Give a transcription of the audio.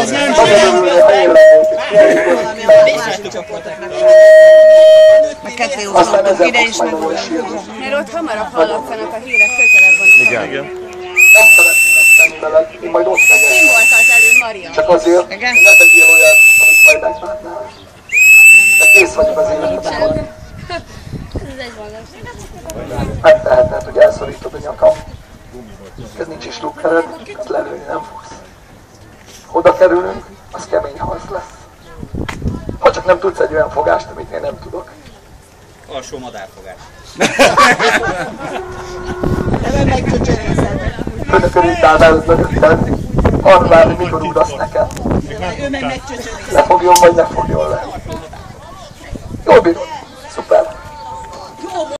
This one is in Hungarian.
Az nem tényleg. Aztán ez ide is meg Mert ott hamarabb hallatszanak a hírek, közelebb vannak. Igen. Igen. Nem szeretném veled, én majd ott megyek. Én volt az előbb, Maria. Csak azért, Igen? ne tegyél olyat, amit majd megvárnál. De kész vagyok az életemben. Ez egy valós. Megteheted, hogy elszorítod a nyakam. Ez nincs is lukkered, lelőni nem fog. Oda kerülünk, az kemény harc lesz. Ha csak nem tudsz egy olyan fogást, amit én nem tudok. Alsó madárfogás. Önökön itt áll előtt mögöttem. Arra vár, hogy mikor ugrasz nekem. Ő meg megcsöcsöli. Lefogjon vagy ne fogjon le. Jól bírod.